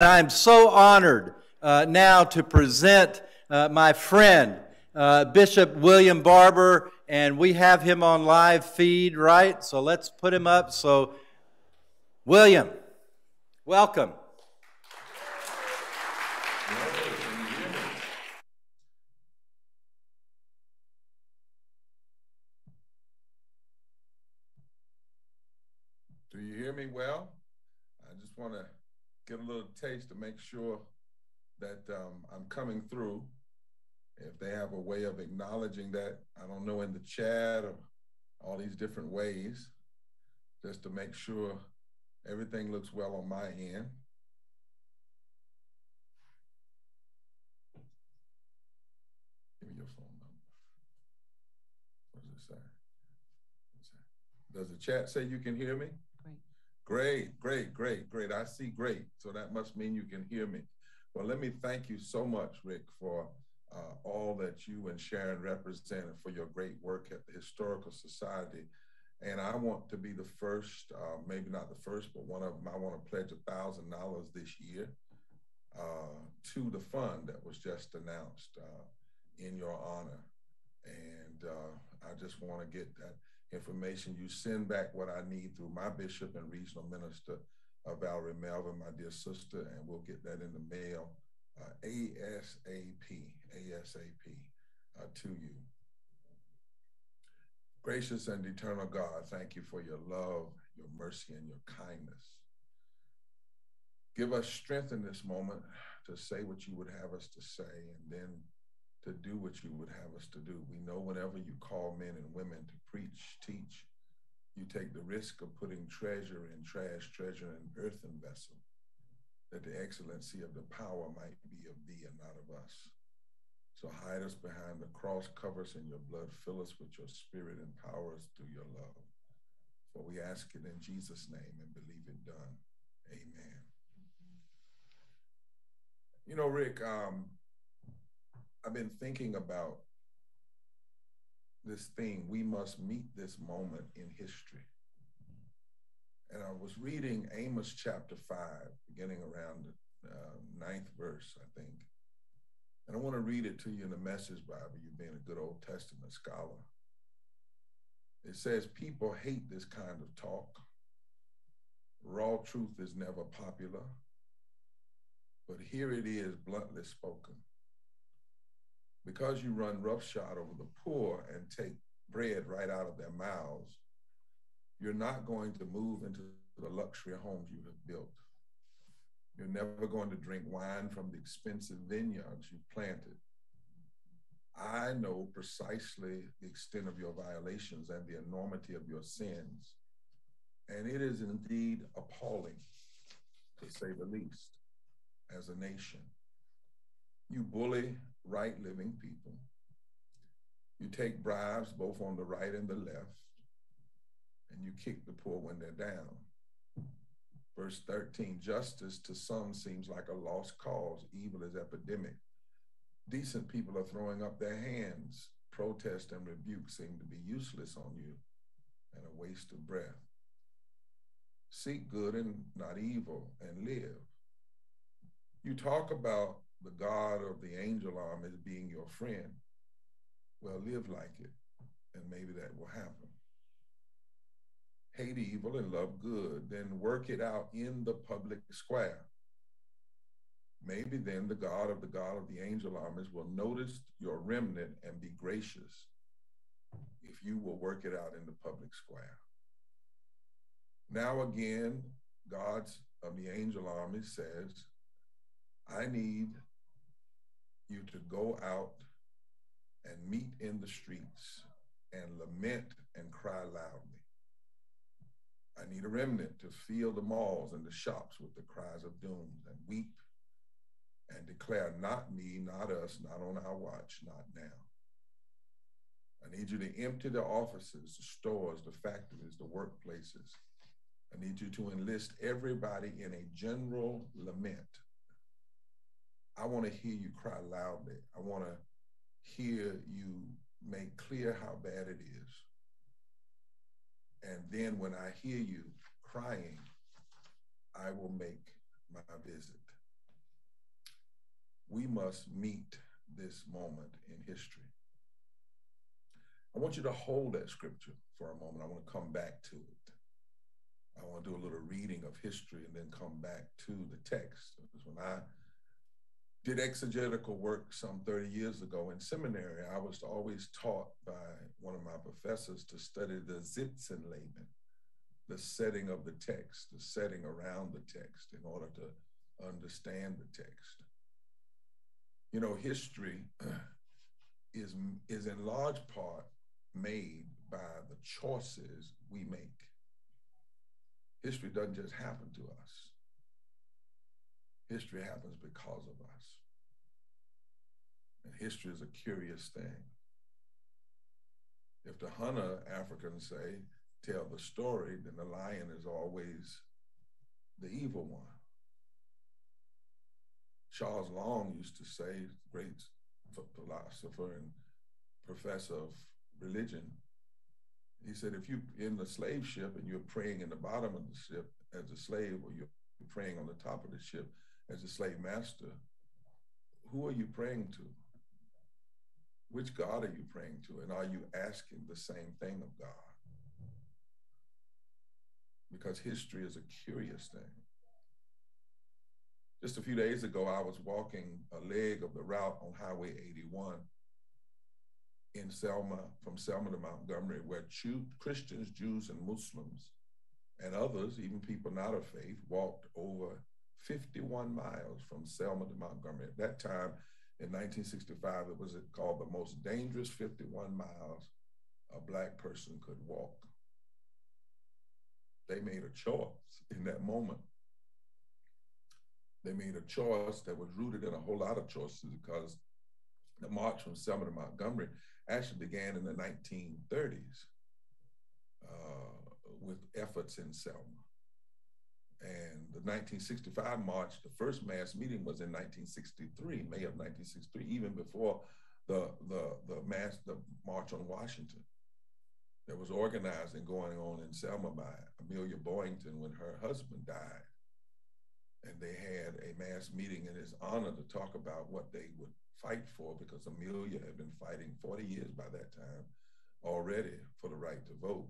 I'm so honored uh, now to present uh, my friend, uh, Bishop William Barber, and we have him on live feed, right? So let's put him up. So, William, welcome. Do you hear me well? I just want to get a little taste to make sure that um, I'm coming through. If they have a way of acknowledging that, I don't know, in the chat or all these different ways, just to make sure everything looks well on my end. Give me your phone number. What does it say? Does the chat say you can hear me? Great, great, great, great. I see great. So that must mean you can hear me. Well, let me thank you so much, Rick, for uh, all that you and Sharon represented for your great work at the Historical Society. And I want to be the first, uh, maybe not the first, but one of them. I want to pledge a thousand dollars this year uh, to the fund that was just announced uh, in your honor. And uh, I just want to get that information. You send back what I need through my bishop and regional minister, uh, Valerie Melvin, my dear sister, and we'll get that in the mail uh, ASAP, ASAP uh, to you. Gracious and eternal God, thank you for your love, your mercy, and your kindness. Give us strength in this moment to say what you would have us to say and then to do what you would have us to do. We know whenever you call men and women to preach, teach, you take the risk of putting treasure in trash, treasure in earthen vessel, that the excellency of the power might be of thee and not of us. So hide us behind the cross, cover us in your blood, fill us with your spirit, and power us through your love. For we ask it in Jesus' name and believe it done. Amen. You know, Rick, um, I've been thinking about this thing. We must meet this moment in history. And I was reading Amos chapter 5, beginning around the uh, ninth verse, I think. And I want to read it to you in the Message Bible, you being a good Old Testament scholar. It says, People hate this kind of talk. Raw truth is never popular. But here it is, bluntly spoken because you run roughshod over the poor and take bread right out of their mouths, you're not going to move into the luxury homes you have built. You're never going to drink wine from the expensive vineyards you've planted. I know precisely the extent of your violations and the enormity of your sins. And it is indeed appalling, to say the least, as a nation. You bully right living people. You take bribes both on the right and the left, and you kick the poor when they're down. Verse 13 justice to some seems like a lost cause, evil is epidemic. Decent people are throwing up their hands. Protest and rebuke seem to be useless on you and a waste of breath. Seek good and not evil and live. You talk about the God of the angel army as being your friend, well, live like it, and maybe that will happen. Hate evil and love good, then work it out in the public square. Maybe then the God of the God of the angel armies will notice your remnant and be gracious if you will work it out in the public square. Now again, God's of the angel army says, I need you to go out and meet in the streets and lament and cry loudly. I need a remnant to fill the malls and the shops with the cries of doom and weep and declare, not me, not us, not on our watch, not now. I need you to empty the offices, the stores, the factories, the workplaces. I need you to enlist everybody in a general lament I want to hear you cry loudly. I want to hear you make clear how bad it is. And then when I hear you crying, I will make my visit. we must meet this moment in history. I want you to hold that scripture for a moment. I want to come back to it. I want to do a little reading of history and then come back to the text. Because when I did exegetical work some 30 years ago in seminary, I was always taught by one of my professors to study the Sitz im Leben, the setting of the text, the setting around the text in order to understand the text. You know, history is, is in large part made by the choices we make. History doesn't just happen to us. History happens because of us. And history is a curious thing. If the Hunter Africans say, tell the story, then the lion is always the evil one. Charles Long used to say, great philosopher and professor of religion, he said, if you're in the slave ship and you're praying in the bottom of the ship as a slave, or you're praying on the top of the ship as a slave master, who are you praying to? Which God are you praying to? And are you asking the same thing of God? Because history is a curious thing. Just a few days ago, I was walking a leg of the route on Highway 81 in Selma, from Selma to Montgomery, where Jew, Christians, Jews, and Muslims, and others, even people not of faith, walked over 51 miles from Selma to Montgomery. At that time, in 1965, it was called the most dangerous 51 miles a Black person could walk. They made a choice in that moment. They made a choice that was rooted in a whole lot of choices because the march from Selma to Montgomery actually began in the 1930s uh, with efforts in Selma. And the 1965 march, the first mass meeting was in 1963, May of 1963, even before the, the, the mass, the March on Washington. that was organizing going on in Selma by Amelia Boynton when her husband died. And they had a mass meeting in his honor to talk about what they would fight for because Amelia had been fighting 40 years by that time already for the right to vote.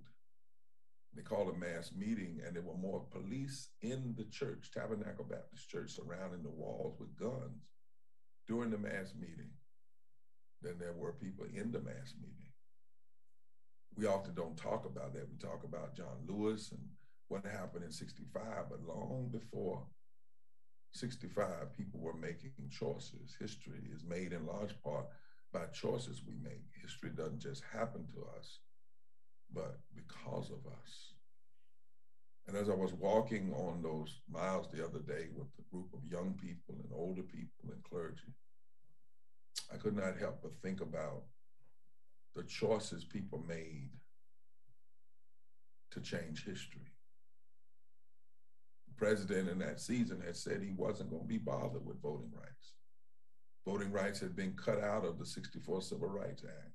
They called a mass meeting, and there were more police in the church, Tabernacle Baptist Church, surrounding the walls with guns during the mass meeting than there were people in the mass meeting. We often don't talk about that. We talk about John Lewis and what happened in 65, but long before 65, people were making choices. History is made in large part by choices we make. History doesn't just happen to us, but because of us. And as I was walking on those miles the other day with a group of young people and older people and clergy, I could not help but think about the choices people made to change history The president in that season had said he wasn't going to be bothered with voting rights. Voting rights had been cut out of the 64 Civil Rights Act.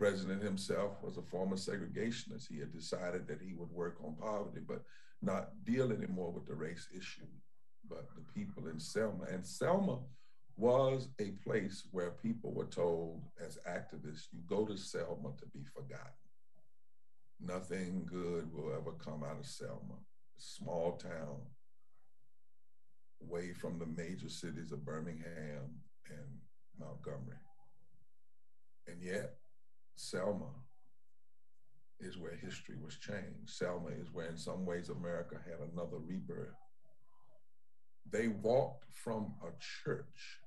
President himself was a former segregationist. He had decided that he would work on poverty, but not deal anymore with the race issue, but the people in Selma. And Selma was a place where people were told as activists, you go to Selma to be forgotten. Nothing good will ever come out of Selma small town away from the major cities of Birmingham and Montgomery. And yet, Selma is where history was changed. Selma is where, in some ways, America had another rebirth. They walked from a church,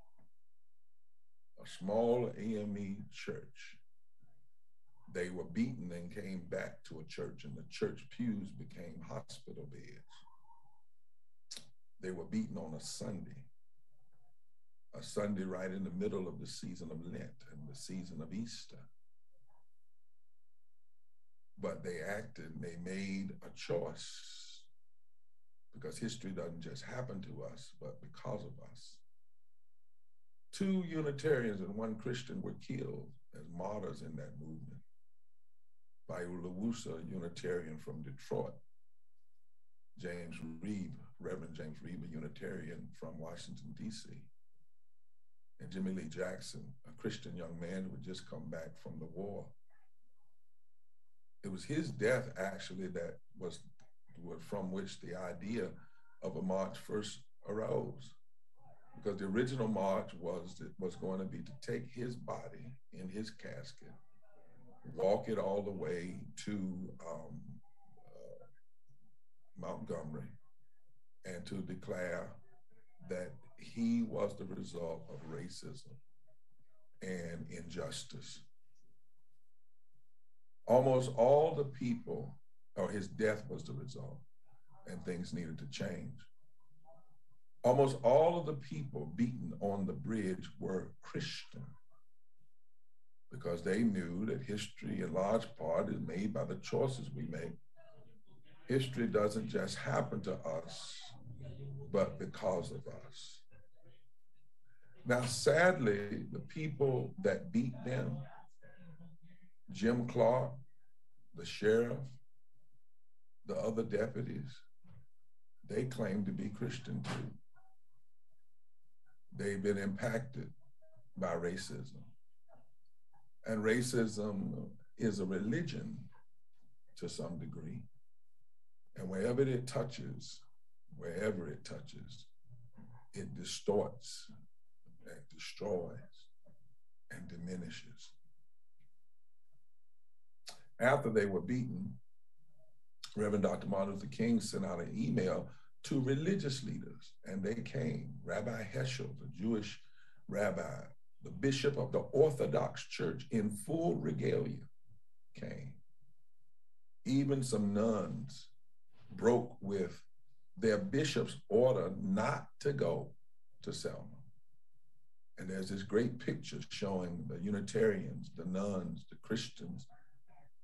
a small AME church, they were beaten and came back to a church, and the church pews became hospital beds. They were beaten on a Sunday, a Sunday right in the middle of the season of Lent and the season of Easter. But they acted, they made a choice because history doesn't just happen to us, but because of us. Two Unitarians and one Christian were killed as martyrs in that movement by Viola Liuzzo a Unitarian from Detroit. James Reeb, Reverend James Reeb, a Unitarian from Washington, D.C. and Jimmy Lee Jackson, a Christian young man who had just come back from the war. It was his death actually that was from which the idea of a march first arose. Because the original march was was going to be to take his body in his casket, walk it all the way to um, uh, Montgomery, and to declare that he was the result of racism and injustice. Almost all the people, or his death was the result, and things needed to change. Almost all of the people beaten on the bridge were Christian because they knew that history, in large part, is made by the choices we make. History doesn't just happen to us, but because of us. Now, sadly, the people that beat them, Jim Clark, the sheriff, the other deputies, they claim to be Christian too. They've been impacted by racism. And racism is a religion to some degree. And wherever it touches, wherever it touches, it distorts and destroys and diminishes. After they were beaten, Reverend Dr. Martin Luther King sent out an email to religious leaders, and they came. Rabbi Heschel, the Jewish rabbi, the bishop of the Orthodox Church in full regalia, came. Even some nuns broke with their bishop's order not to go to Selma. And there's this great picture showing the Unitarians, the nuns, the Christians,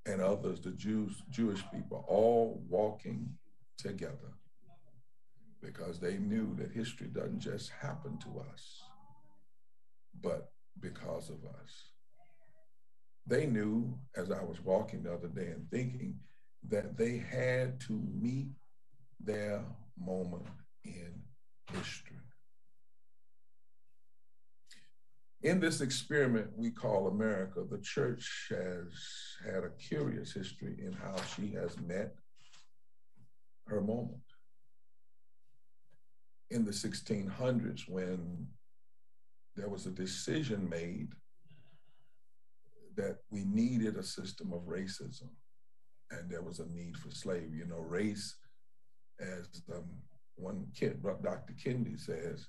and others, the Jews, Jewish people, all walking together because they knew that history doesn't just happen to us, but because of us. They knew, as I was walking the other day and thinking, that they had to meet their moment in history. In this experiment we call America, the church has had a curious history in how she has met her moment. In the 1600s, when there was a decision made that we needed a system of racism and there was a need for slavery. You know, race, as um, one kid, Dr. Kendi says,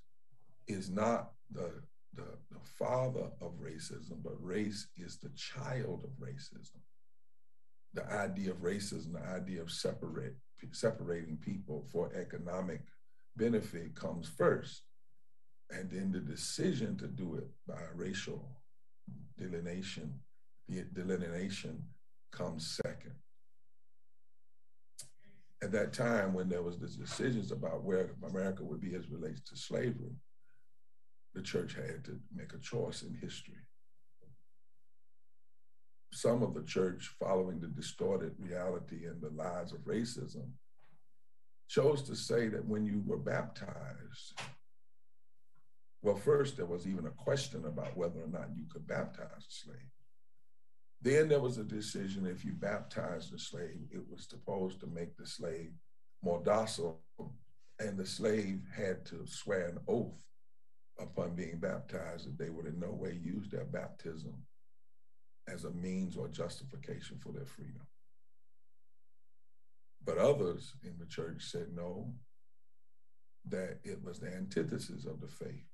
is not the the, the father of racism, but race is the child of racism. The idea of racism, the idea of separate, separating people for economic benefit comes first. And then the decision to do it by racial delineation, delineation comes second. At that time, when there was the decisions about where America would be as relates to slavery, the church had to make a choice in history. Some of the church, following the distorted reality and the lies of racism, chose to say that when you were baptized, well, first there was even a question about whether or not you could baptize a slave. Then there was a decision if you baptized a slave, it was supposed to make the slave more docile, and the slave had to swear an oath upon being baptized that they would in no way use their baptism as a means or justification for their freedom. But others in the church said no, that it was the antithesis of the faith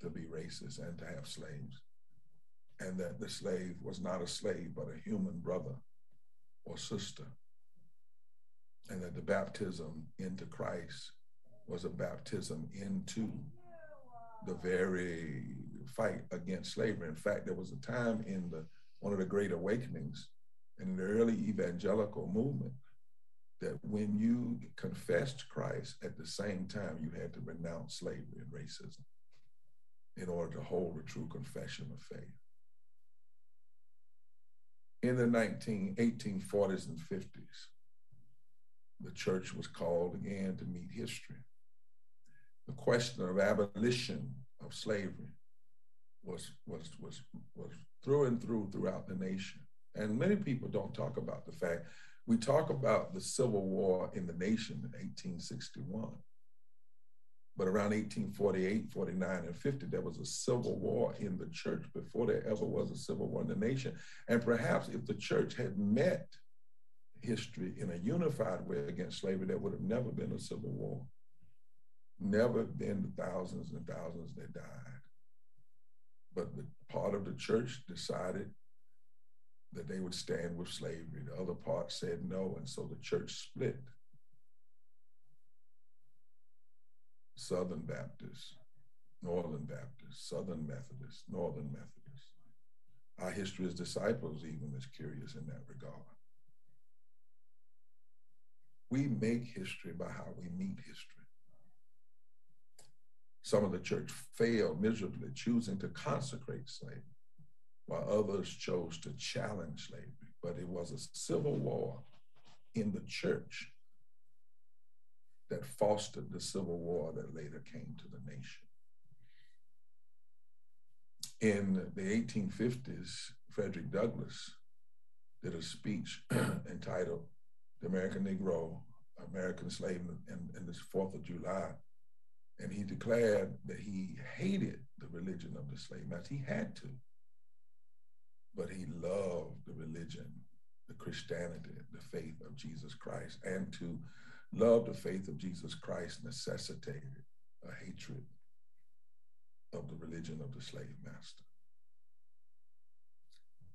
to be racist and to have slaves, and that the slave was not a slave, but a human brother or sister, and that the baptism into Christ was a baptism into the very fight against slavery. In fact, there was a time in the one of the great awakenings in the early evangelical movement that when you confessed Christ at the same time, you had to renounce slavery and racism in order to hold a true confession of faith. In the 19, 1840s and 50s, the church was called again to meet history the question of abolition of slavery was, was, was, was through and through throughout the nation. And many people don't talk about the fact we talk about the Civil War in the nation in 1861. But around 1848, 49, and 50, there was a civil war in the church before there ever was a civil war in the nation. And perhaps if the church had met history in a unified way against slavery, there would have never been a civil war. Never been the thousands and thousands that died. But the part of the church decided that they would stand with slavery. The other part said no, and so the church split. Southern Baptists, Northern Baptists, Southern Methodists, Northern Methodists. Our history as disciples even is curious in that regard. We make history by how we meet history. Some of the church failed miserably, choosing to consecrate slavery, while others chose to challenge slavery. But it was a civil war in the church that fostered the civil war that later came to the nation. In the 1850s, Frederick Douglass did a speech entitled The American Negro, American Slave, and, and this 4th of July. And he declared that he hated the religion of the slave master. He had to. But he loved the religion, the Christianity, the faith of Jesus Christ, and to Love the faith of Jesus Christ necessitated a hatred of the religion of the slave master.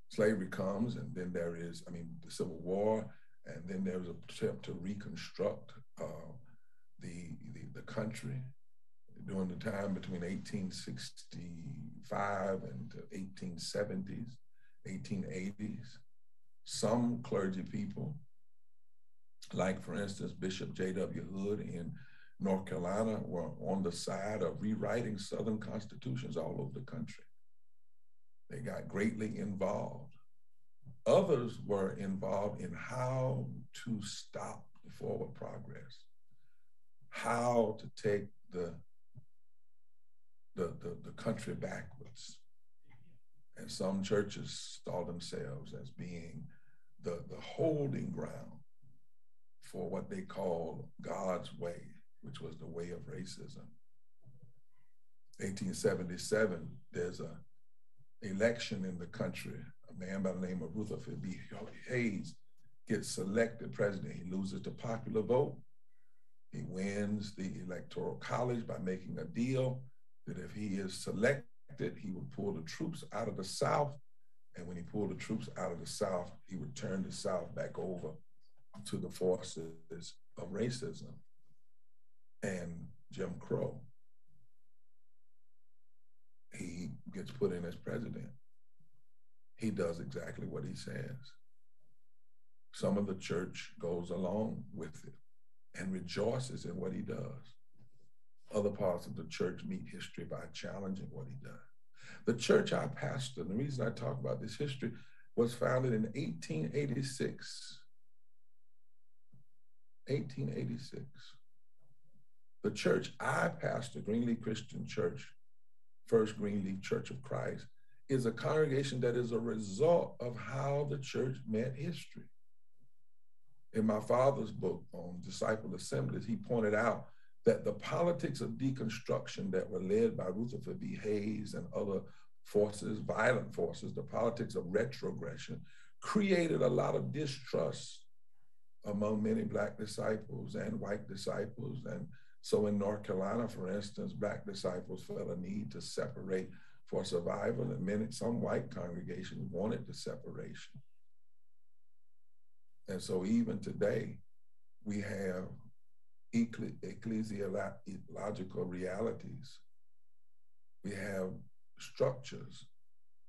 Slavery comes, and then there is, I mean, the Civil War, and then there's an attempt to reconstruct uh, the, the, the country during the time between 1865 and 1870s, 1880s. Some clergy people like for instance, Bishop J.W. Hood in North Carolina were on the side of rewriting Southern constitutions all over the country. They got greatly involved. Others were involved in how to stop the forward progress, how to take the, the, the, the country backwards. And some churches saw themselves as being the, the holding ground for what they call God's way, which was the way of racism. 1877, there's a election in the country. A man by the name of Rutherford B. Hayes gets selected president. He loses the popular vote. He wins the electoral college by making a deal that if he is selected, he would pull the troops out of the South. And when he pulled the troops out of the South, he would turn the South back over to the forces of racism and Jim Crow. He gets put in as president. He does exactly what he says. Some of the church goes along with it and rejoices in what he does. Other parts of the church meet history by challenging what he does. The church I pastor, the reason I talk about this history, was founded in 1886 1886. The church I pastor, Greenleaf Christian Church, First Greenleaf Church of Christ, is a congregation that is a result of how the church met history. In my father's book on disciple assemblies, he pointed out that the politics of deconstruction that were led by Rutherford B. Hayes and other forces, violent forces, the politics of retrogression, created a lot of distrust among many Black disciples and white disciples. And so in North Carolina, for instance, Black disciples felt a need to separate for survival, and many, some white congregations wanted the separation. And so even today, we have ecclesiological realities. We have structures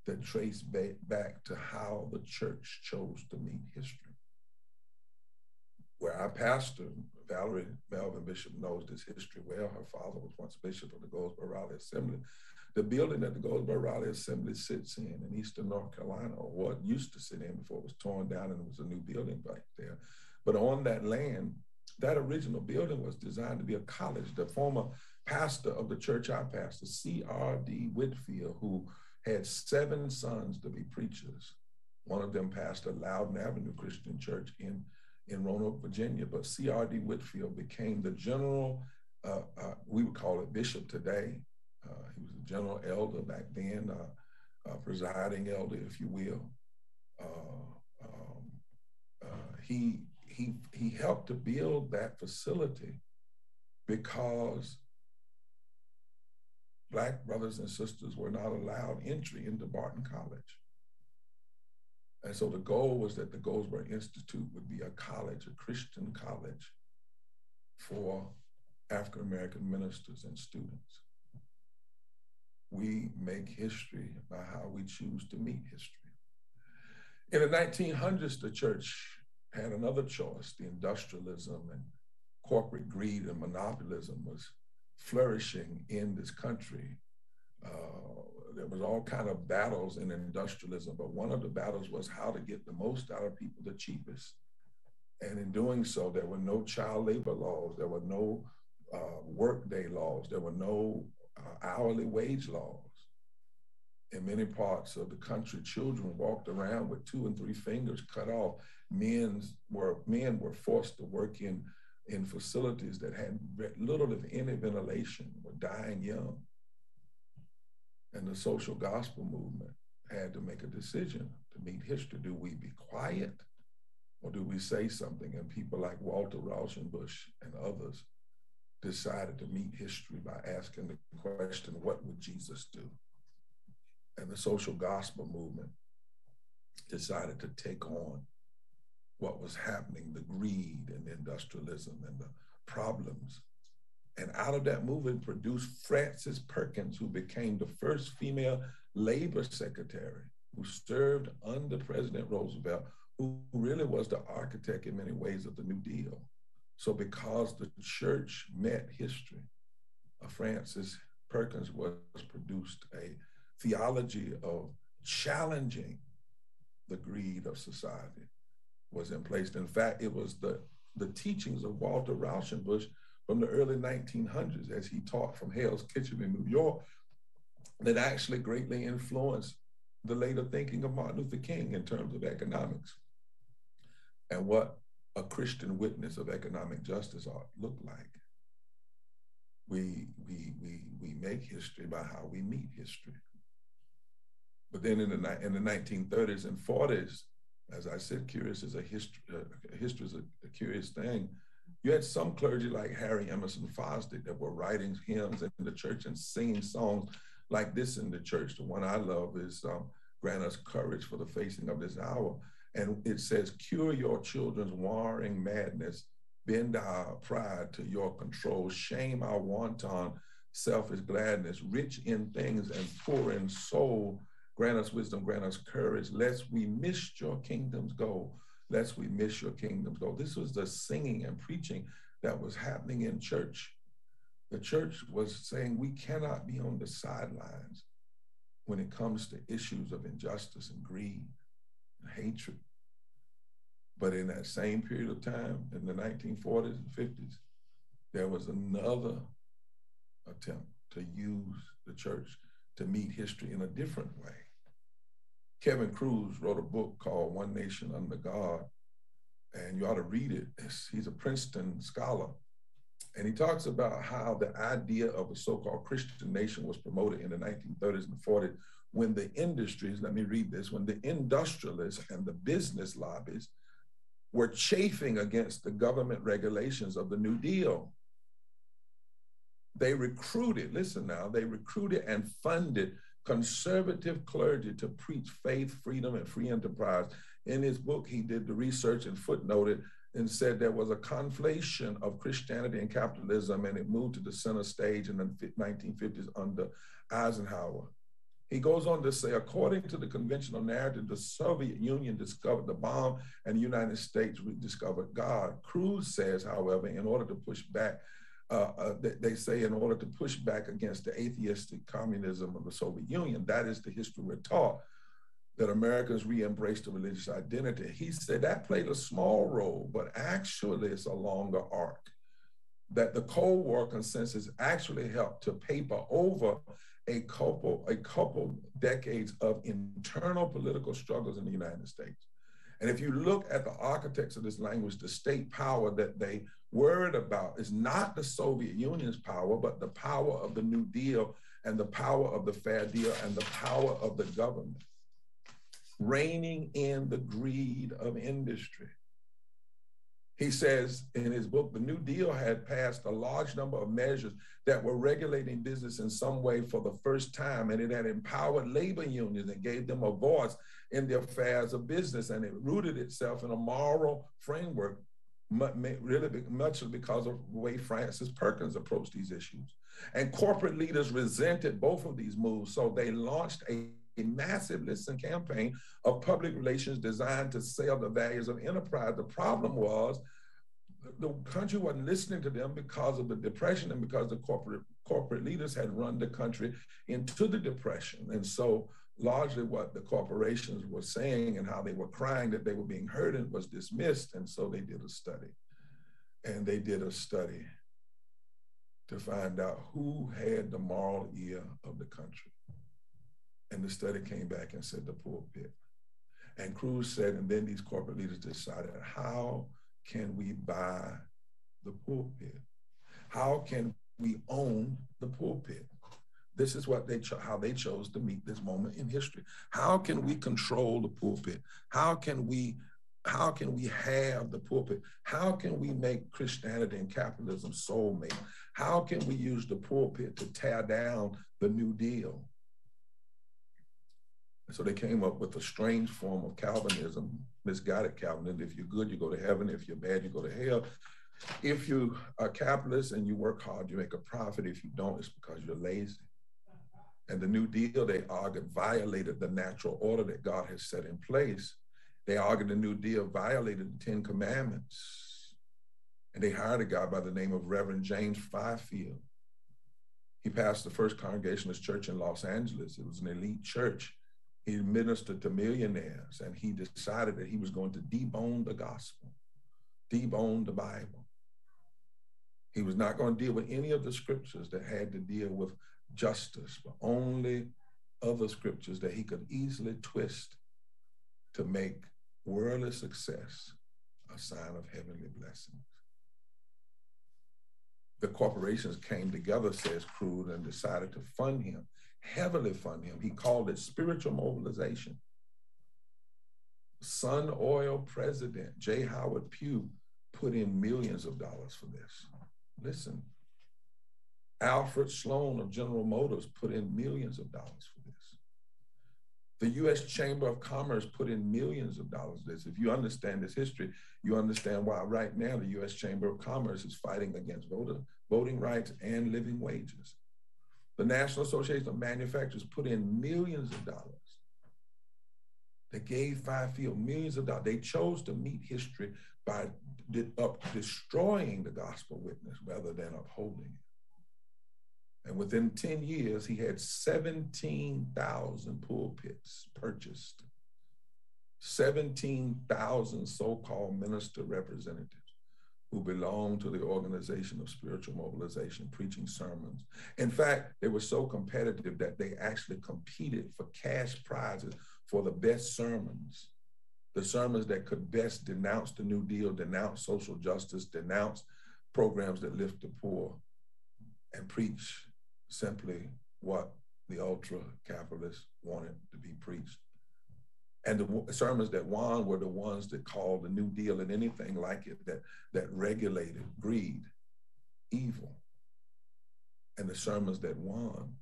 that trace back to how the church chose to meet history where our pastor, Valerie Melvin Bishop, knows this history well. Her father was once bishop of the Goldsboro Raleigh Assembly. The building that the Goldsboro Raleigh Assembly sits in in eastern North Carolina, or what used to sit in before it was torn down and it was a new building back there. But on that land, that original building was designed to be a college. The former pastor of the church I pastor, C.R.D. Whitfield, who had seven sons to be preachers. One of them pastored Loudon Avenue Christian Church in, in Roanoke, Virginia. But C.R.D. Whitfield became the general, uh, uh, we would call it bishop today. Uh, he was the general elder back then, uh, uh, presiding elder, if you will. Uh, um, he, he, he helped to build that facility because Black brothers and sisters were not allowed entry into Barton College. And so the goal was that the Goldsboro Institute would be a college, a Christian college for African American ministers and students. We make history by how we choose to meet history. In the 1900s, the church had another choice. The industrialism and corporate greed and monopolism was flourishing in this country. Uh, there was all kind of battles in industrialism, but one of the battles was how to get the most out of people the cheapest. And in doing so, there were no child labor laws, there were no uh, workday laws, there were no uh, hourly wage laws. In many parts of the country, children walked around with two and three fingers cut off. Men's were men were forced to work in in facilities that had little, if any, ventilation, were dying young. And the social gospel movement had to make a decision to meet history. Do we be quiet or do we say something? And people like Walter Rauschenbusch and others decided to meet history by asking the question, what would Jesus do? And the social gospel movement decided to take on what was happening, the greed and industrialism and the problems. And out of that movement produced Frances Perkins, who became the first female labor secretary who served under President Roosevelt, who really was the architect in many ways of the New Deal. So because the church met history, uh, Frances Perkins was produced a theology of challenging the greed of society was in place. In fact, it was the, the teachings of Walter Rauschenbusch from the early 1900s as he taught from Hell's Kitchen in New York that actually greatly influenced the later thinking of Martin Luther King in terms of economics and what a Christian witness of economic justice ought look like. We, we, we, we make history by how we meet history. But then in the, in the 1930s and 40s, as I said, curious is a history. Uh, history is a, a, curious thing. You had some clergy like Harry Emerson Fosdick that were writing hymns in the church and singing songs like this in the church. The one I love is um, "Grant us courage for the facing of this hour," and it says, "Cure your children's warring madness." Bend our pride to your control, shame our wanton selfish gladness, rich in things and poor in soul, Grant us wisdom, grant us courage, lest we miss your kingdom's goal, lest we miss your kingdom's goal. This was the singing and preaching that was happening in church. The church was saying we cannot be on the sidelines when it comes to issues of injustice and greed and hatred. But in that same period of time, in the 1940s and 50s, there was another attempt to use the church to meet history in a different way. Kevin Kruse wrote a book called One Nation Under God, and you ought to read it. He's a Princeton scholar. And he talks about how the idea of a so called Christian nation was promoted in the 1930s and 40s when the industries, let me read this, when the industrialists and the business lobbies were chafing against the government regulations of the New Deal. They recruited, listen now, they recruited and funded conservative clergy to preach faith, freedom, and free enterprise. In his book, he did the research and footnoted and said there was a conflation of Christianity and capitalism, and it moved to the center stage in the 1950s under Eisenhower. He goes on to say, according to the conventional narrative, the Soviet Union discovered the bomb and the United States rediscovered God. Kruse says, however, in order to push back uh, uh, they, they, say in order to push back against the atheistic communism of the Soviet Union, that is the history we're taught, that Americans re-embraced the religious identity. He said that played a small role, but actually it's a longer arc. That the Cold War consensus actually helped to paper over a couple, a couple decades of internal political struggles in the United States. And if you look at the architects of this language, the state power that they worried about is not the Soviet Union's power, but the power of the New Deal and the power of the Fair Deal and the power of the government, reining in the greed of industry. He says in his book, the New Deal had passed a large number of measures that were regulating business in some way for the first time, and it had empowered labor unions and gave them a voice in the affairs of business, and it rooted itself in a moral framework, really much because of the way Frances Perkins approached these issues. And corporate leaders resented both of these moves, so they launched a a massive listen campaign of public relations designed to sell the values of enterprise. The problem was the country wasn't listening to them because of the depression and because the corporate corporate leaders had run the country into the depression. And so largely what the corporations were saying and how they were crying that they were being hurt was dismissed. And so they did a study. And they did a study to find out who had the moral ear of the country. And the study came back and said the pulpit. And Kruse said, and then these corporate leaders decided, how can we buy the pulpit? How can we own the pulpit? This is what they cho- how they chose to meet this moment in history. How can we control the pulpit? How can we how can we have the pulpit? How can we make Christianity and capitalism soulmate? How can we use the pulpit to tear down the New Deal? so they came up with a strange form of Calvinism, misguided Calvinism. If you're good, you go to heaven. If you're bad, you go to hell. If you are a capitalist and you work hard, you make a profit. If you don't, it's because you're lazy. And the New Deal, they argued, violated the natural order that God has set in place. They argued the New Deal violated the Ten Commandments. And they hired a guy by the name of Reverend James Fifield. He passed the first Congregationalist church in Los Angeles. It was an elite church he ministered to millionaires and he decided that he was going to debone the gospel, debone the Bible. He was not going to deal with any of the scriptures that had to deal with justice, but only other scriptures that he could easily twist to make worldly success a sign of heavenly blessings. The corporations came together, says Kruse, and decided to fund him heavily fund him. He called it spiritual mobilization. Sun Oil president J. Howard Pew put in millions of dollars for this. Listen, Alfred Sloan of General Motors put in millions of dollars for this. The US Chamber of Commerce put in millions of dollars for this. If you understand this history, you understand why right now the US Chamber of Commerce is fighting against voter, voting rights and living wages. The National Association of Manufacturers put in millions of dollars. They gave Fifield millions of dollars. They chose to meet history by up destroying the gospel witness rather than upholding it. And within 10 years, he had 17,000 pulpits purchased, 17,000 so called minister representatives who belonged to the organization of spiritual mobilization, preaching sermons. In fact, they were so competitive that they actually competed for cash prizes for the best sermons, the sermons that could best denounce the New Deal, denounce social justice, denounce programs that lift the poor, and preach simply what the ultra capitalists wanted to be preached. And the sermons that won were the ones that called the New Deal and anything like it that, that regulated greed, evil. And the sermons that won,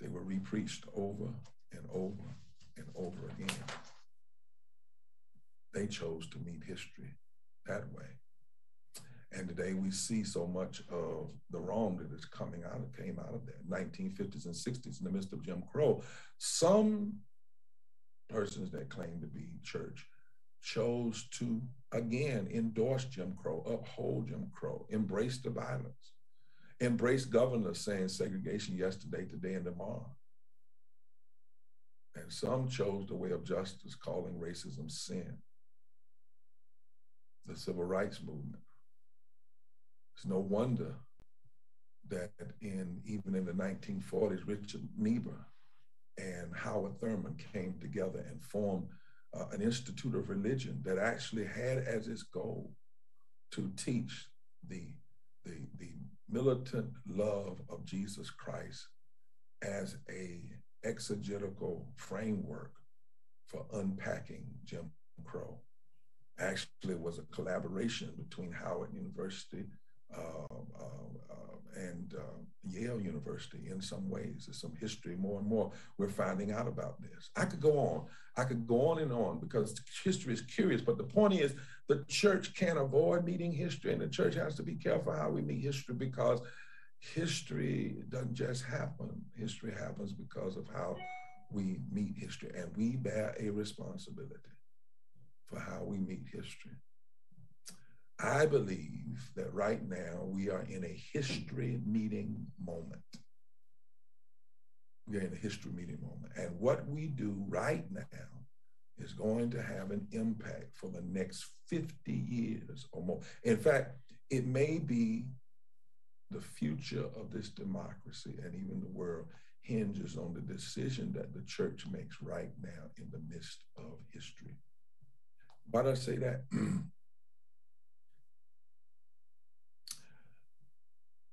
they were repreached over and over and over again. They chose to meet history that way. And today we see so much of the wrong that is coming out, of came out of that 1950s and 60s in the midst of Jim Crow. Some persons that claim to be church chose to again endorse Jim Crow, uphold Jim Crow, embrace the violence, embrace governors saying segregation yesterday, today, and tomorrow. And some chose the way of justice, calling racism sin. The civil rights movement. It's no wonder that in even in the 1940s, Richard Niebuhr and Howard Thurman came together and formed uh, an institute of religion that actually had as its goal to teach the, the, the militant love of Jesus Christ as a exegetical framework for unpacking Jim Crow. Actually, it was a collaboration between Howard University Um, um, um, and uh, Yale University in some ways. There's some history more and more we're finding out about this. I could go on. I could go on and on because history is curious. But the point is, the church can't avoid meeting history, and the church has to be careful how we meet history because history doesn't just happen. History happens because of how we meet history, and we bear a responsibility for how we meet history. I believe that right now we are in a history meeting moment. We are in a history meeting moment. And what we do right now is going to have an impact for the next 50 years or more. In fact, it may be the future of this democracy and even the world hinges on the decision that the church makes right now in the midst of history. Why do I say that?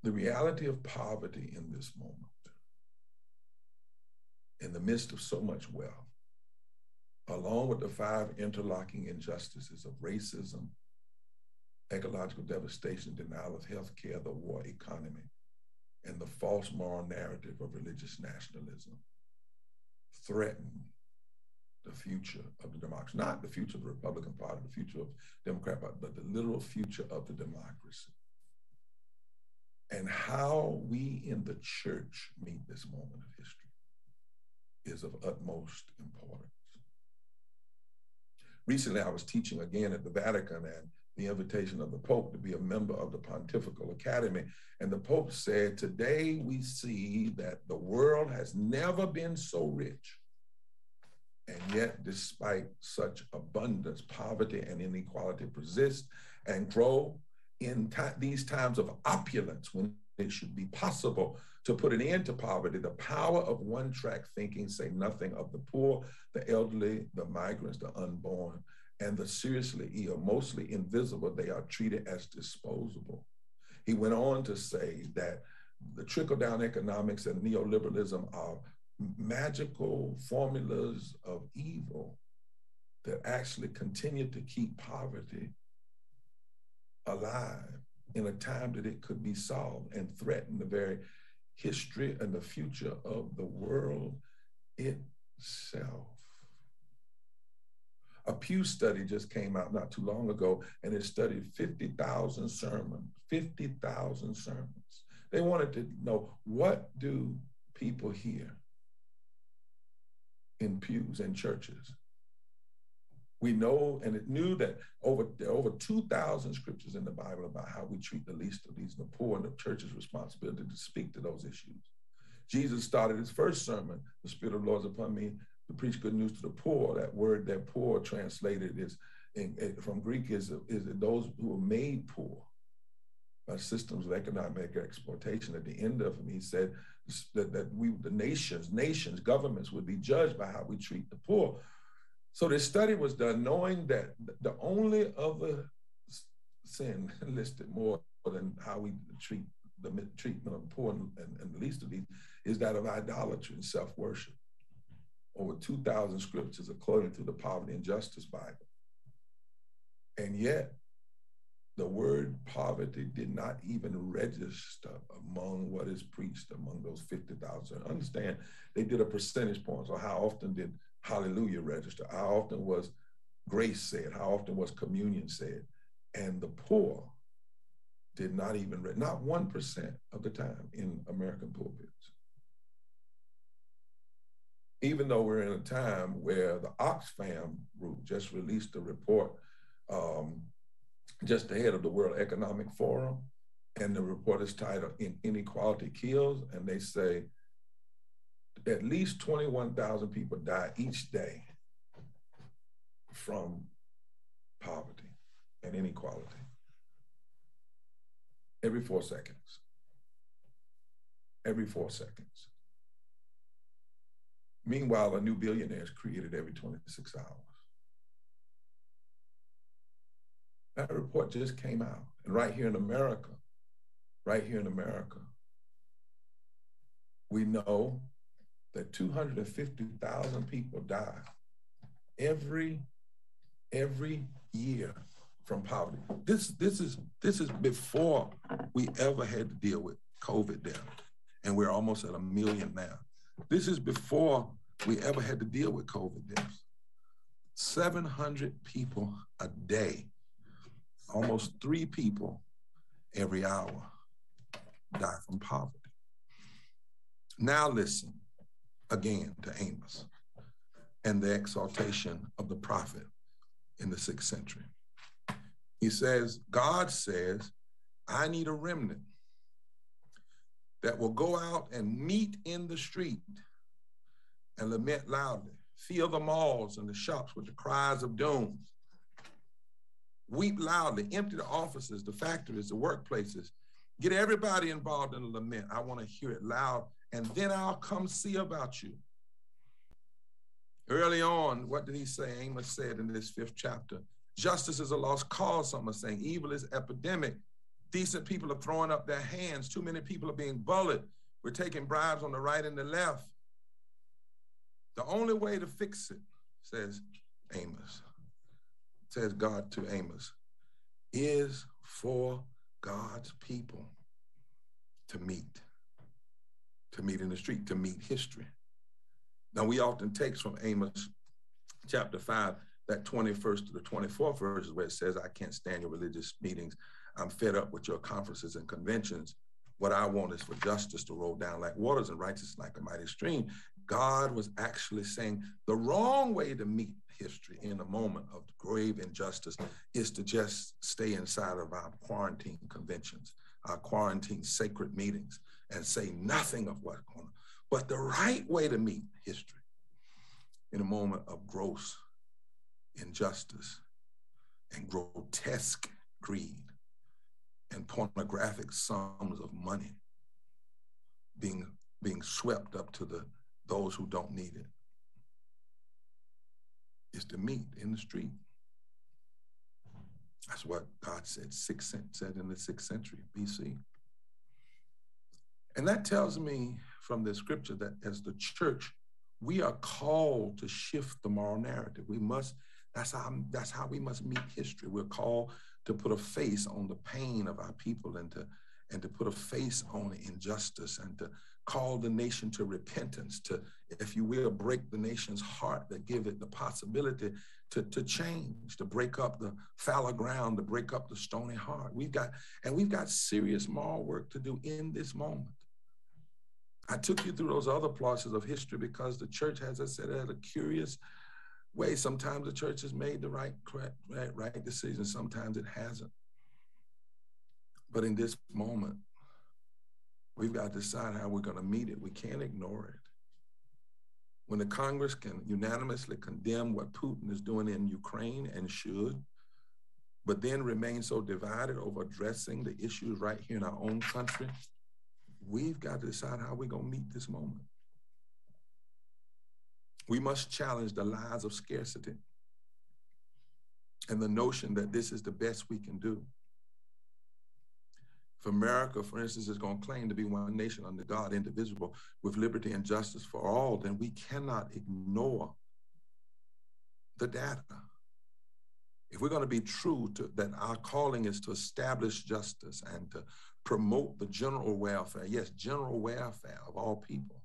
the reality of poverty in this moment, in the midst of so much wealth, along with the five interlocking injustices of racism, ecological devastation, denial of health care, the war economy, and the false moral narrative of religious nationalism, threaten the future of the democracy, not the future of the Republican Party, the future of Democrat Party, but the literal future of the democracy and how we in the church meet this moment of history is of utmost importance. Recently, I was teaching again at the Vatican and the invitation of the Pope to be a member of the Pontifical Academy. And the Pope said, Today we see that the world has never been so rich. And yet, despite such abundance, poverty and inequality persist and grow in these times of opulence when it should be possible to put an end to poverty, the power of one track thinking, say nothing of the poor, the elderly, the migrants, the unborn, and the seriously ill, mostly invisible, they are treated as disposable. He went on to say that the trickle down economics and neoliberalism are magical formulas of evil that actually continue to keep poverty alive in a time that it could be solved and threaten the very history and the future of the world itself. A Pew study just came out not too long ago, and it studied 50,000 sermons, 50,000 sermons. They wanted to know what do people hear in pews and churches we know and it knew that over there are over 2,000 scriptures in the Bible about how we treat the least of these, the poor, and the church's responsibility to speak to those issues. Jesus started his first sermon, The Spirit of the Lord is upon me, to preach good news to the poor. That word that poor translated is in, from Greek is, is those who are made poor by systems of economic exploitation. At the end of him, he said that, that we, the nations, nations, governments would be judged by how we treat the poor. So this study was done knowing that the only other sin listed more than how we treat the treatment of the poor and, and, the least of these is that of idolatry and self-worship. Over 2,000 scriptures according to the Poverty and Justice Bible. And yet, the word poverty did not even register among what is preached among those 50,000. Understand, they did a percentage point. So how often did hallelujah register? How often was grace said? How often was communion said? And the poor did not even, read, not 1% of the time in American pulpits. Even though we're in a time where the Oxfam group just released a report um, just ahead of the World Economic Forum, and the report is titled Inequality Kills, and they say at least 21,000 people die each day from poverty and inequality every four seconds. every four seconds. Meanwhile, a new billionaire is created every 26 hours. That report just came out. And right here in America, right here in America, we know that 250,000 people die every every year from poverty. This this is this is before we ever had to deal with COVID death, and we're almost at a million now. This is before we ever had to deal with COVID deaths. 700 people a day, almost three people every hour die from poverty. Now listen again to Amos and the exaltation of the prophet in the sixth century. He says, God says, I need a remnant that will go out and meet in the street and lament loudly, fill the malls and the shops with the cries of doom, weep loudly, empty the offices, the factories, the workplaces, get everybody involved in the lament. I want to hear it loud, and then I'll come see about you. Early on, what did he say? Amos said in this fifth chapter justice is a lost cause, some are saying. Evil is epidemic. Decent people are throwing up their hands. Too many people are being bullied. We're taking bribes on the right and the left. The only way to fix it, says Amos, says God to Amos, is for God's people to meet, to meet in the street, to meet history. Now, we often take from Amos chapter 5 that 21st to the 24th verses where it says, I can't stand your religious meetings. I'm fed up with your conferences and conventions. What I want is for justice to roll down like waters and righteousness like a mighty stream. God was actually saying the wrong way to meet history in a moment of grave injustice is to just stay inside of our quarantine conventions, our quarantine sacred meetings, and say nothing of what's going on. But the right way to meet history in a moment of gross injustice and grotesque greed and pornographic sums of money being being swept up to the those who don't need it is to meet in the street. That's what God said, six said in the sixth century BC. And that tells me from the scripture that as the church, we are called to shift the moral narrative. We must, that's how, that's how we must meet history. We're called to put a face on the pain of our people and to, and to put a face on injustice and to call the nation to repentance, to, if you will, break the nation's heart, that give it the possibility to, to change, to break up the fallow ground, to break up the stony heart. We've got, and we've got serious moral work to do in this moment. I took you through those other places of history because the church, as I said, had a curious way. Sometimes the church has made the right, right, right decision. Sometimes it hasn't. But in this moment, we've got to decide how we're going to meet it. We can't ignore it. When the Congress can unanimously condemn what Putin is doing in Ukraine and should, but then remain so divided over addressing the issues right here in our own country, we've got to decide how we're going to meet this moment. We must challenge the lies of scarcity and the notion that this is the best we can do. If America, for instance, is going to claim to be one nation under God, indivisible, with liberty and justice for all, then we cannot ignore the data. If we're going to be true to that our calling is to establish justice and to promote the general welfare, yes, general welfare of all people,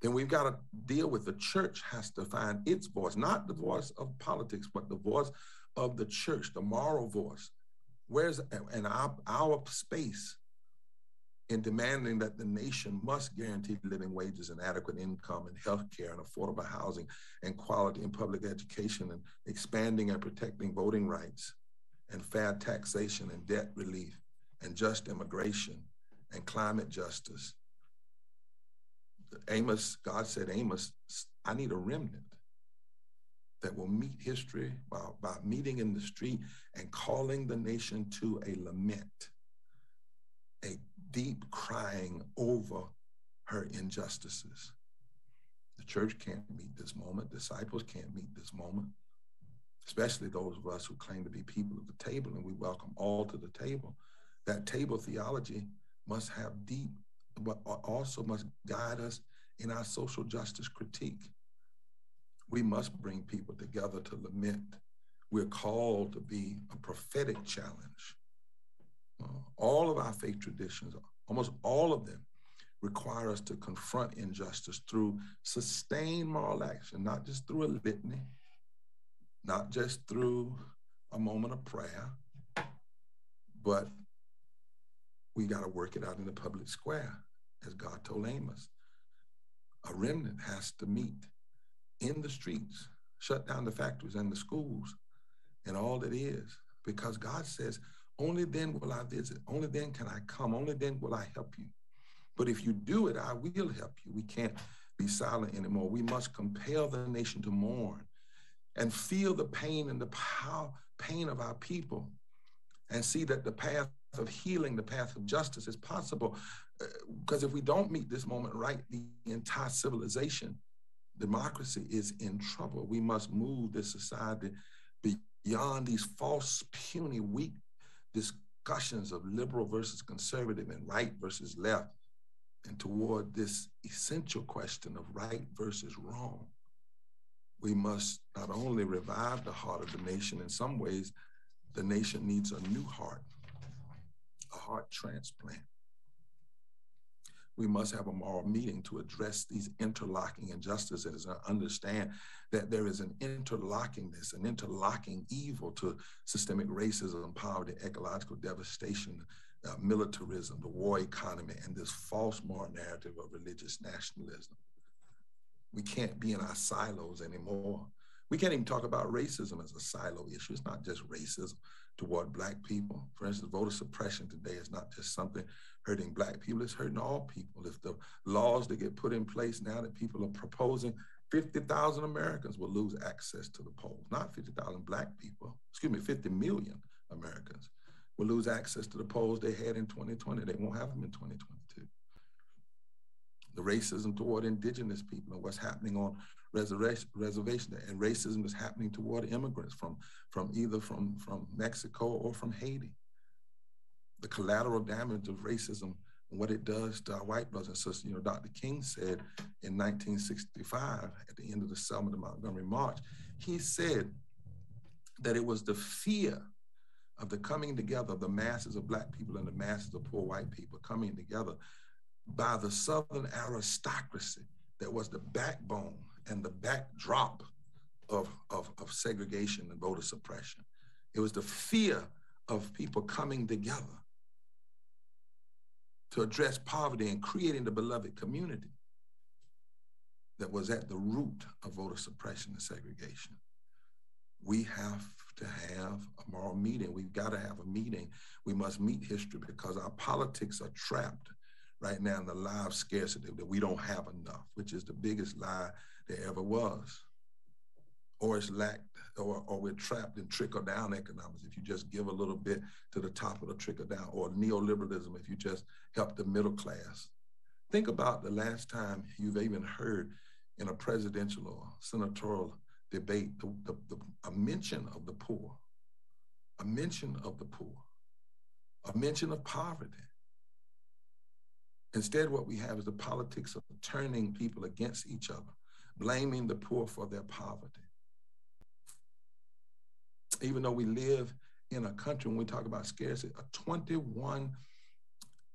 then we've got to deal with the church has to find its voice, not the voice of politics, but the voice of the church, the moral voice. Where's and our, our space in demanding that the nation must guarantee living wages and adequate income and health care and affordable housing and quality in public education and expanding and protecting voting rights and fair taxation and debt relief and just immigration and climate justice. Amos, God said, Amos, I need a remnant that will meet history by, by meeting in the street and calling the nation to a lament a deep crying over her injustices. The church can't meet this moment. Disciples can't meet this moment, especially those of us who claim to be people of the table, and we welcome all to the table. That table theology must have deep, but also must guide us in our social justice critique. We must bring people together to lament. We're called to be a prophetic challenge. Uh, all of our faith traditions, almost all of them, require us to confront injustice through sustained moral action, not just through a litany, not just through a moment of prayer, but we got to work it out in the public square, as God told Amos. A remnant has to meet in the streets, shut down the factories and the schools and all that is, because God says, only then will I visit, only then can I come, only then will I help you. But if you do it, I will help you. We can't be silent anymore. We must compel the nation to mourn and feel the pain and the power, pain of our people and see that the path of healing, the path of justice is possible. Because uh, if we don't meet this moment right, the entire civilization, democracy is in trouble. We must move this society beyond these false, puny, weak discussions of liberal versus conservative and right versus left and toward this essential question of right versus wrong. We must not only revive the heart of the nation, in some ways, the nation needs a new heart, a heart transplant. We must have a moral meeting to address these interlocking injustices and understand that there is an interlockingness, an interlocking evil to systemic racism, poverty, ecological devastation, uh, militarism, the war economy, and this false moral narrative of religious nationalism. We can't be in our silos anymore. We can't even talk about racism as a silo issue. It's not just racism toward Black people. For instance, voter suppression today is not just something hurting Black people, it's hurting all people. If the laws that get put in place now that people are proposing, 50,000 Americans will lose access to the polls, not 50,000 Black people, excuse me, 50 million Americans will lose access to the polls they had in 2020. They won't have them in 2022. The racism toward indigenous people and what's happening on reservation, reservation and racism is happening toward immigrants from, from either from, from Mexico or from Haiti. The collateral damage of racism and what it does to our white brothers and sisters. You know, Dr. King said in 1965, at the end of the Selma to Montgomery March, he said that it was the fear of the coming together of the masses of black people and the masses of poor white people coming together by the Southern aristocracy that was the backbone and the backdrop of, of, of segregation and voter suppression. It was the fear of people coming together to address poverty and creating the beloved community that was at the root of voter suppression and segregation. We have to have a moral meeting. We've got to have a meeting. We must meet history because our politics are trapped right now in the lie of scarcity that we don't have enough, which is the biggest lie there ever was. Or it's lacked, or, or we're trapped in trickle down economics. If you just give a little bit to the top of the trickle down, or neoliberalism, if you just help the middle class. Think about the last time you've even heard in a presidential or senatorial debate the, the, the, a mention of the poor, a mention of the poor, a mention of poverty. Instead, what we have is the politics of turning people against each other, blaming the poor for their poverty. Even though we live in a country, when we talk about scarcity, a 21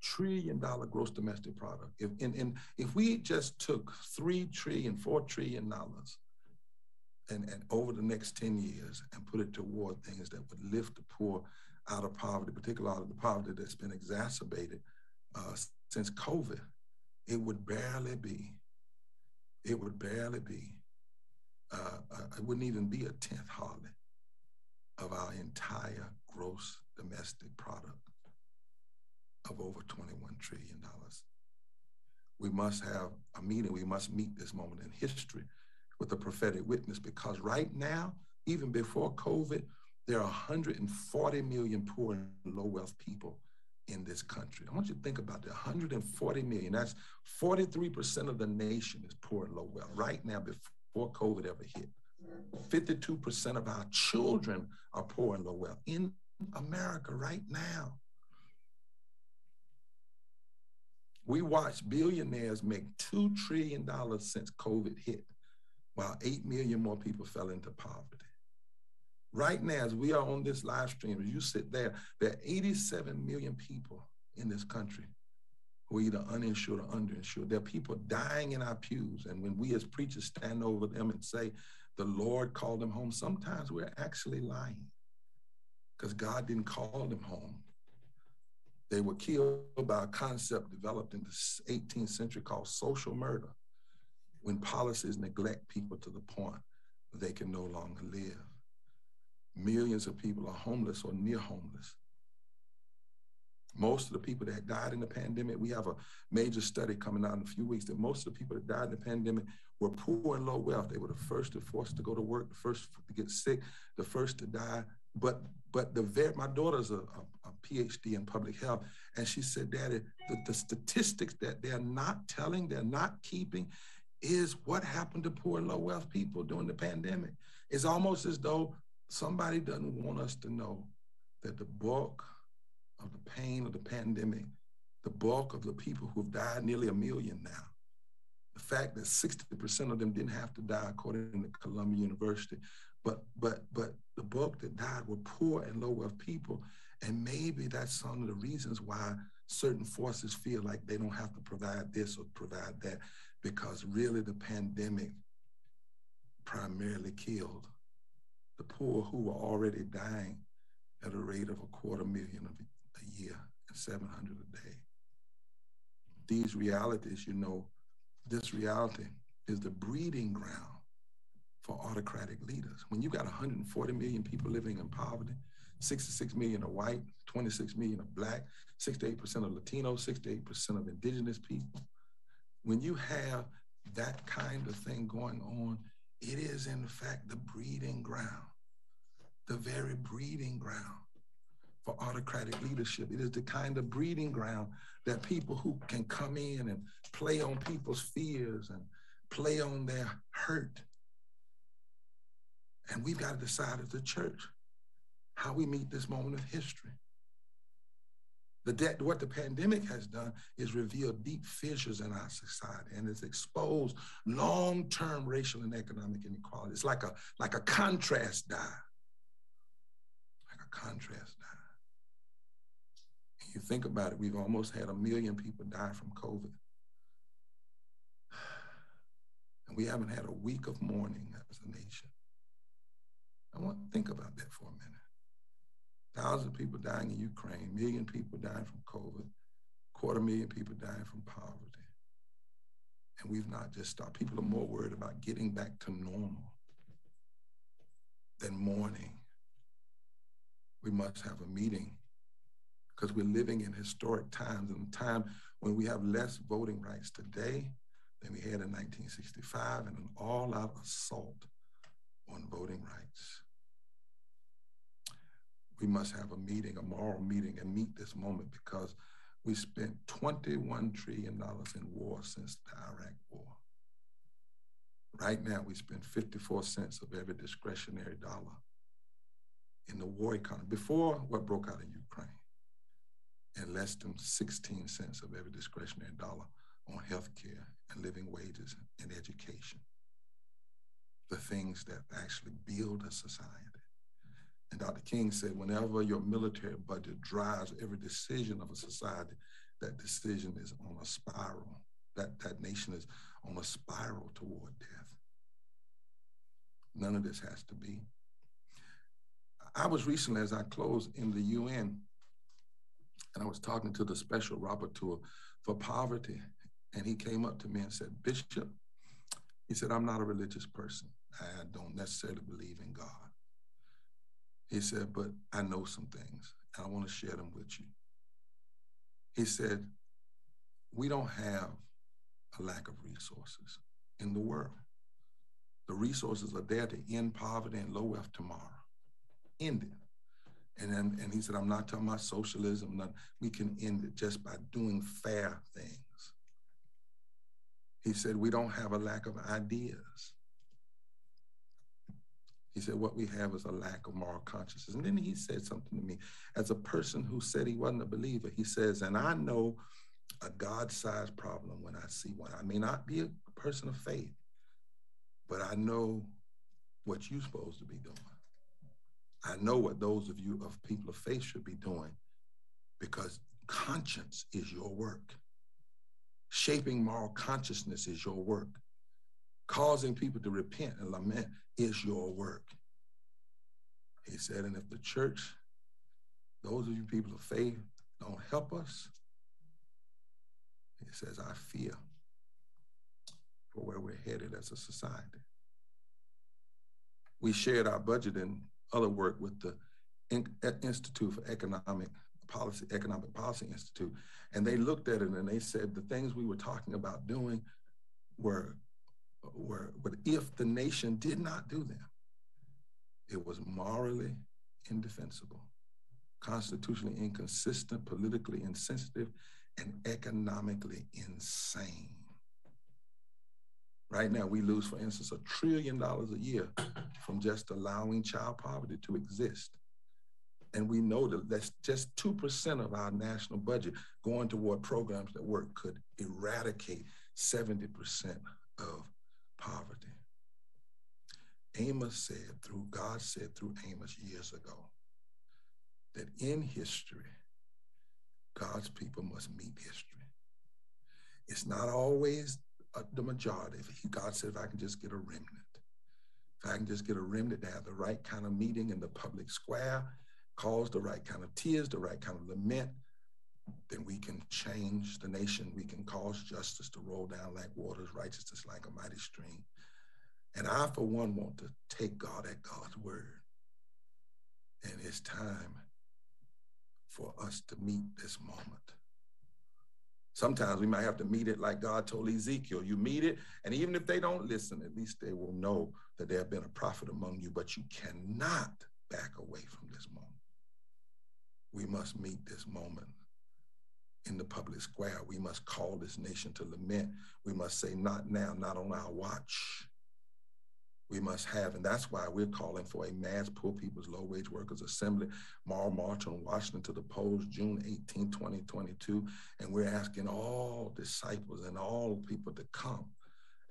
trillion dollar gross domestic product. If, and, and if we just took three trillion, four trillion dollars and, and over the next 10 years and put it toward things that would lift the poor out of poverty, particularly out of the poverty that's been exacerbated uh, since COVID, it would barely be, it would barely be, uh, uh, it wouldn't even be a tenth hardly of our entire gross domestic product of over $21 trillion. We must have a meeting, we must meet this moment in history with a prophetic witness because right now, even before COVID, there are 140 million poor and low wealth people in this country. I want you to think about that 140 million. That's 43% of the nation is poor and low wealth right now before COVID ever hit. 52% of our children are poor and low wealth in America right now. We watched billionaires make $2 trillion since COVID hit, while 8 million more people fell into poverty. Right now, as we are on this live stream, as you sit there, there are 87 million people in this country who are either uninsured or underinsured. There are people dying in our pews. And when we as preachers stand over them and say, the Lord called them home, sometimes we're actually lying because God didn't call them home. They were killed by a concept developed in the 18th century called social murder, when policies neglect people to the point they can no longer live. Millions of people are homeless or near homeless. Most of the people that died in the pandemic, we have a major study coming out in a few weeks that most of the people that died in the pandemic were poor and low wealth. They were the first to forced to go to work, the first to get sick, the first to die. But but the very my daughter's a, a, a PhD in public health, and she said, Daddy, the, the statistics that they're not telling, they're not keeping, is what happened to poor and low wealth people during the pandemic. It's almost as though somebody doesn't want us to know that the bulk of the pain of the pandemic, the bulk of the people who've died, nearly a million now, the fact that 60% of them didn't have to die according to Columbia University, but but but the bulk that died were poor and low wealth people. And maybe that's some of the reasons why certain forces feel like they don't have to provide this or provide that, because really the pandemic primarily killed the poor who were already dying at a rate of a quarter million year and 700 a day. These realities, you know, this reality is the breeding ground for autocratic leaders. When you got 140 million people living in poverty, 66 million are white, 26 million are black, 68% of Latino, 68% of indigenous people. When you have that kind of thing going on, it is in fact the breeding ground, the very breeding ground for autocratic leadership. It is the kind of breeding ground that people who can come in and play on people's fears and play on their hurt. And we've got to decide as a church how we meet this moment of history. The what the pandemic has done is reveal deep fissures in our society and it's exposed long-term racial and economic inequality. It's like a, like a contrast dye. Like a contrast dye you think about it, we've almost had a million people die from COVID. And we haven't had a week of mourning as a nation. I want to think about that for a minute. Thousands of people dying in Ukraine, million people dying from COVID, quarter million people dying from poverty. And we've not just stopped. People are more worried about getting back to normal than mourning. We must have a meeting because we're living in historic times and time when we have less voting rights today than we had in 1965 and an all-out assault on voting rights. We must have a meeting, a moral meeting, and meet this moment because we spent $21 trillion in war since the Iraq War. Right now, we spend 54 cents of every discretionary dollar in the war economy before what broke out in Ukraine and less than 16 cents of every discretionary dollar on health care and living wages and education. The things that actually build a society. And Dr. King said, whenever your military budget drives every decision of a society, that decision is on a spiral. That, that nation is on a spiral toward death. None of this has to be. I was recently, as I closed in the UN, and I was talking to the special rapporteur for poverty, and he came up to me and said, Bishop, he said, I'm not a religious person. I don't necessarily believe in God. He said, but I know some things, and I want to share them with you. He said, we don't have a lack of resources in the world. The resources are there to end poverty and low wealth tomorrow. End it. And and he said, I'm not talking about socialism. Not, we can end it just by doing fair things. He said, we don't have a lack of ideas. He said, what we have is a lack of moral consciousness. And then he said something to me as a person who said he wasn't a believer. He says, and I know a God sized problem when I see one. I may not be a person of faith, but I know what you're supposed to be doing. I know what those of you of people of faith should be doing because conscience is your work. Shaping moral consciousness is your work. Causing people to repent and lament is your work. He said, and if the church, those of you people of faith, don't help us, he says, I fear for where we're headed as a society. We shared our budget and other work with the uh, Institute for Economic Policy, Economic Policy Institute, and they looked at it and they said the things we were talking about doing were, were, but if the nation did not do them, it was morally indefensible, constitutionally inconsistent, politically insensitive, and economically insane. Right now, we lose, for instance, a trillion dollars a year from just allowing child poverty to exist. And we know that that's just 2% of our national budget going toward programs that work could eradicate 70% of poverty. Amos said through, God said through Amos years ago, that in history, God's people must meet history. It's not always Uh, the majority. If God said, if I can just get a remnant, if I can just get a remnant to have the right kind of meeting in the public square, cause the right kind of tears, the right kind of lament, then we can change the nation. We can cause justice to roll down like waters, righteousness like a mighty stream. And I, for one, want to take God at God's word. And it's time for us to meet this moment. Sometimes we might have to meet it like God told Ezekiel. You meet it, and even if they don't listen, at least they will know that there have been a prophet among you, but you cannot back away from this moment. We must meet this moment in the public square. We must call this nation to lament. We must say, not now, not on our watch we must have. And that's why we're calling for a mass poor people's low wage workers assembly, Moral March on Washington to the polls, June 18, 2022. And we're asking all disciples and all people to come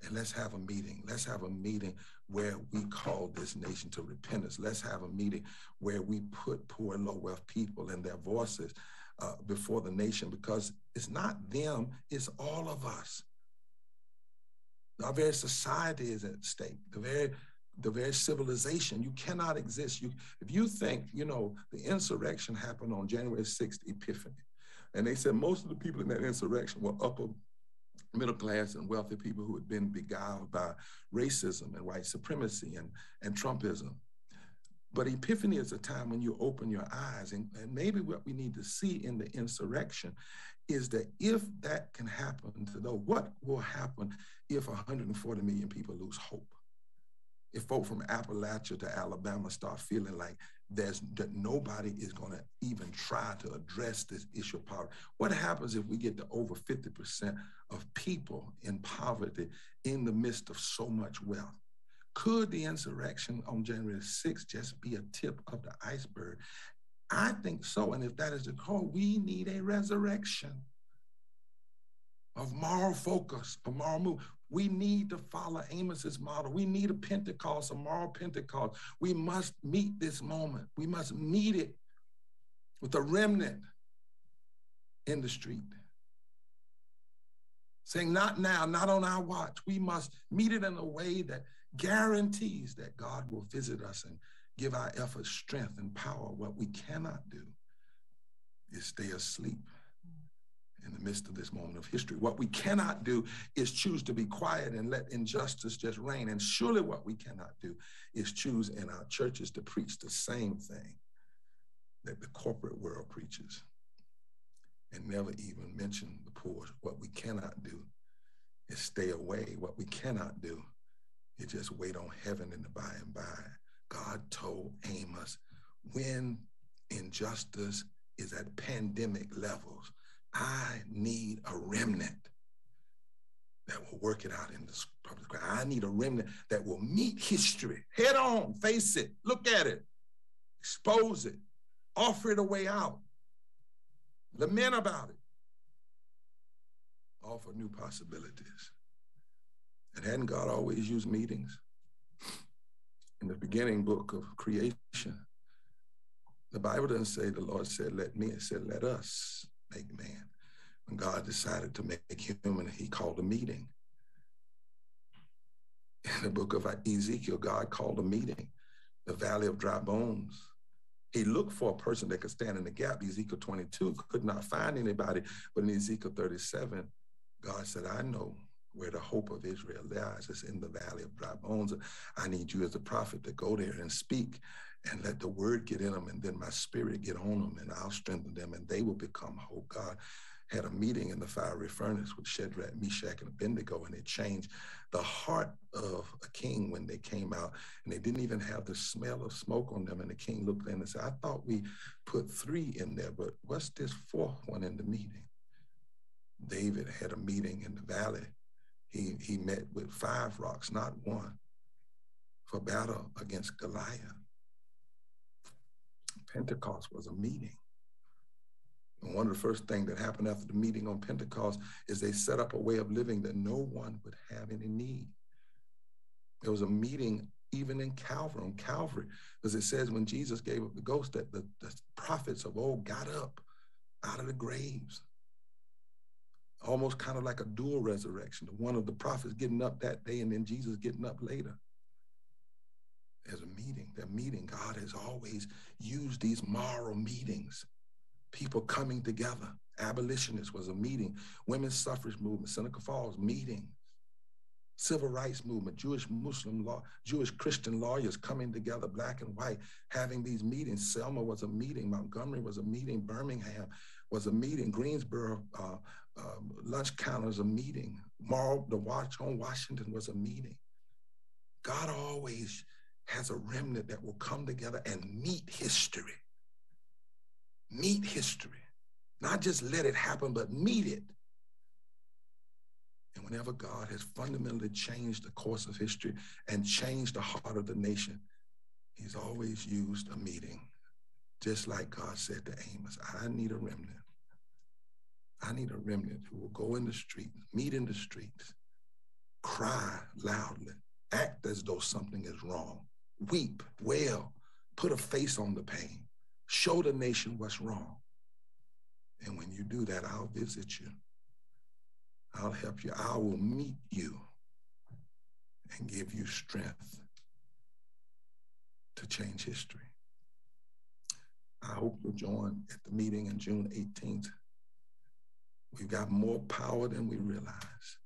and let's have a meeting. Let's have a meeting where we call this nation to repentance. Let's have a meeting where we put poor and low wealth people and their voices uh, before the nation because it's not them, it's all of us. Our very society is at stake. The very the very civilization. You cannot exist. You if you think, you know, the insurrection happened on January 6th, Epiphany. And they said most of the people in that insurrection were upper middle class and wealthy people who had been beguiled by racism and white supremacy and, and Trumpism. But Epiphany is a time when you open your eyes, and, and maybe what we need to see in the insurrection is that if that can happen to know what will happen if 140 million people lose hope? If folk from Appalachia to Alabama start feeling like there's that nobody is going to even try to address this issue of poverty, what happens if we get to over 50% of people in poverty in the midst of so much wealth? Could the insurrection on January 6th just be a tip of the iceberg? I think so. And if that is the call, we need a resurrection of moral focus, a moral move. We need to follow Amos's model. We need a Pentecost, a moral Pentecost. We must meet this moment. We must meet it with a remnant in the street. Saying, not now, not on our watch. We must meet it in a way that guarantees that God will visit us and give our efforts strength and power. What we cannot do is stay asleep in the midst of this moment of history. What we cannot do is choose to be quiet and let injustice just reign. And surely what we cannot do is choose in our churches to preach the same thing that the corporate world preaches and never even mention the poor. What we cannot do is stay away. What we cannot do is just wait on heaven in the by and by. God told Amos, when Injustice is at pandemic levels. I need a remnant that will work it out in the public. I need a remnant that will meet history head on, face it, look at it, expose it, offer it a way out, lament about it, offer new possibilities. And hadn't God always used meetings? In the beginning book of creation, the Bible doesn't say the Lord said, let me, it said, let us make man. When God decided to make human, he called a meeting. In the book of Ezekiel, God called a meeting, the valley of dry bones. He looked for a person that could stand in the gap. Ezekiel 22 could not find anybody, but in Ezekiel 37, God said, I know where the hope of Israel lies. It's in the valley of dry bones. I need you as a prophet to go there and speak and let the word get in them, and then my spirit get on them, and I'll strengthen them, and they will become hope. God had a meeting in the fiery furnace with Shadrach, Meshach, and Abednego, and it changed the heart of a king when they came out, and they didn't even have the smell of smoke on them. And the king looked in and said, I thought we put three in there, but what's this fourth one in the meeting? David had a meeting in the valley. He, he met with five rocks, not one, for battle against Goliath. Pentecost was a meeting. And one of the first things that happened after the meeting on Pentecost is they set up a way of living that no one would have any need. There was a meeting even in Calvary, on Calvary, because it says when Jesus gave up the ghost that the, the prophets of old got up out of the graves. Almost kind of like a dual resurrection. One of the prophets getting up that day and then Jesus getting up later. There's a meeting. That meeting, God has always used these moral meetings people coming together. Abolitionists was a meeting. Women's suffrage movement, Seneca Falls, meeting. Civil rights movement, Jewish Muslim law, Jewish Christian lawyers coming together, black and white, having these meetings. Selma was a meeting. Montgomery was a meeting. Birmingham was a meeting. Greensboro uh, uh, lunch counters a meeting. Marl, the watch on Washington was a meeting. God always has a remnant that will come together and meet history meet history, not just let it happen, but meet it. And whenever God has fundamentally changed the course of history and changed the heart of the nation, he's always used a meeting. Just like God said to Amos, I need a remnant. I need a remnant who will go in the streets, meet in the streets, cry loudly, act as though something is wrong, weep, wail, put a face on the pain, Show the nation what's wrong. And when you do that, I'll visit you. I'll help you. I will meet you and give you strength to change history. I hope you'll join at the meeting on June 18th. We've got more power than we realize,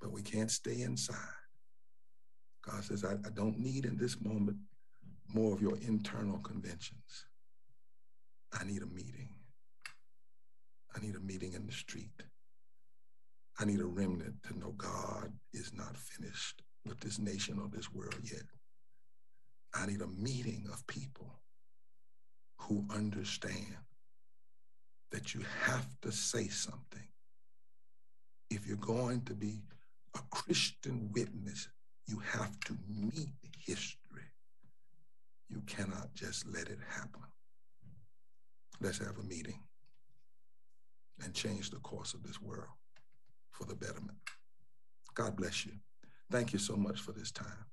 but we can't stay inside. God says, I, I don't need in this moment more of your internal conventions. I need a meeting. I need a meeting in the street. I need a remnant to know God is not finished with this nation or this world yet. I need a meeting of people who understand that you have to say something. If you're going to be a Christian witness, you have to meet history. You cannot just let it happen. Let's have a meeting and change the course of this world for the betterment. God bless you. Thank you so much for this time.